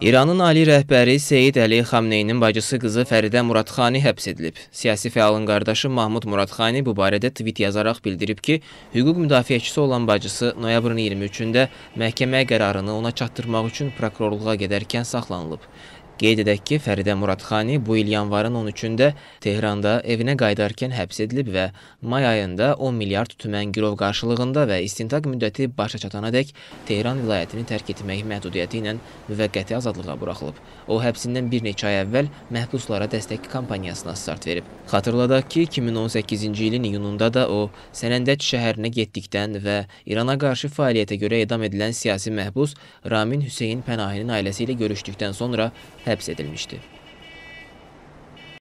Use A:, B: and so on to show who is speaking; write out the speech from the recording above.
A: İranın ali rəhbəri Seyid Əli Xamneynin bacısı qızı Fəridə Muradxani həbs edilib. Siyasi fəalın qardaşı Mahmud Muradxani bu barədə tweet yazaraq bildirib ki, hüquq müdafiəçisi olan bacısı noyabrın 23-də məhkəmə qərarını ona çatdırmaq üçün prokurorluğa gedərkən saxlanılıb. Qeyd edək ki, Fəridə Muradxani bu il yanvarın 13-də Tehranda evinə qayıdarkən həbs edilib və may ayında 10 milyard tümən girov qarşılığında və istintaq müddəti başa çatanadək Tehran vilayətini tərk etmək məhdudiyyəti ilə müvəqqəti azadlığa buraxılıb. O, həbsindən bir neçə ay əvvəl məhbuslara dəstək kampaniyasına start verib. Xatırladaq ki, 2018-ci ilin iyununda da o, Sənəndəc şəhərinə getdikdən və İrana qarşı fəaliyyətə görə edam edilən siyasi məhbus Ramin Hüseyn Pənahinin ailəsi ilə görüşdükdən sonra həbs hapsedilmişti.